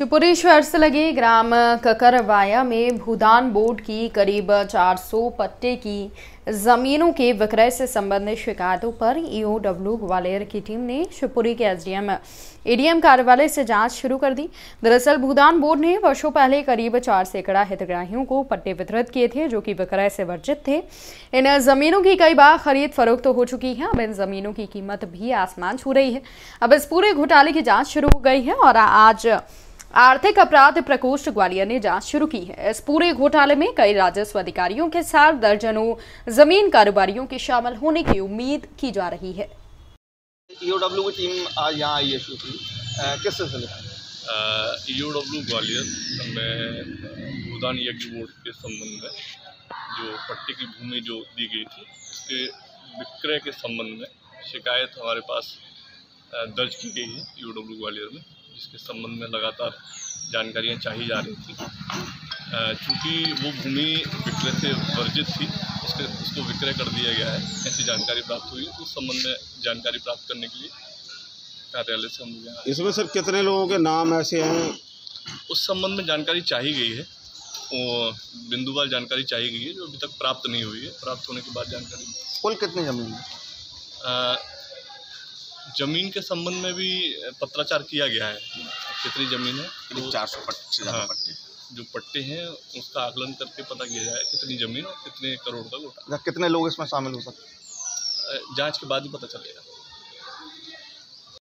शिवपुरी शहर से लगे ग्राम ककरवाया में भूदान बोर्ड की करीब 400 पट्टे की जमीनों के विक्रय से संबंधित शिकायतों पर ईओडब्ल्यू ग्वालियर की टीम ने शिवपुरी के एसडीएम एडीएम कार्यालय से जाँच शुरू कर दी। दरअसल भूदान बोर्ड ने वर्षों पहले करीब चार सैकड़ा हितग्राहियों को पट्टे वितरित किए थे जो कि विक्रय से वर्जित थे। इन जमीनों की कई बार खरीद फरोख्त तो हो चुकी है, अब इन जमीनों की कीमत भी आसमान छू रही है। अब इस पूरे घोटाले की जाँच शुरू हो गई है और आज आर्थिक अपराध प्रकोष्ठ ग्वालियर ने जाँच शुरू की है। इस पूरे घोटाले में कई राजस्व अधिकारियों के साथ दर्जनों ज़मीन कारोबारियों के शामिल होने की उम्मीद की जा रही है। ईओडब्ल्यू की टीम आज यहाँ आई है किस सिलसिले ईओडब्ल्यू ग्वालियर में भूदान यज्ञ बोर्ड के संबंध में जो पट्टी की भूमि जो दी गई थी उसके विक्रय के संबंध में शिकायत हमारे पास दर्ज की गई है ईओडब्ल्यू ग्वालियर में। जिसके संबंध में लगातार जानकारियाँ चाही जा रही थी। चूँकि वो भूमि विक्रय से वर्जित थी उसके उसको विक्रय कर दिया गया है ऐसी जानकारी प्राप्त हुई। उस संबंध में जानकारी प्राप्त करने के लिए कार्यालय से हम लोग इसमें सर कितने लोगों के नाम ऐसे हैं? उस संबंध में जानकारी चाही गई है। वो बिंदुवार जानकारी चाहिए गई है जो अभी तक प्राप्त नहीं हुई है। प्राप्त होने के बाद जानकारी कुल कितनी ज़मीन है? ज़मीन के संबंध में भी पत्राचार किया गया है। कितनी ज़मीन है? तो चार सौ पट्टे हाँ, पट्टे। जो पट्टे हैं उसका आकलन करके पता किया जाए कितनी ज़मीन और कितने करोड़ का घोटाला कितने लोग इसमें शामिल हो सकते हैं? जाँच के बाद ही पता चलेगा।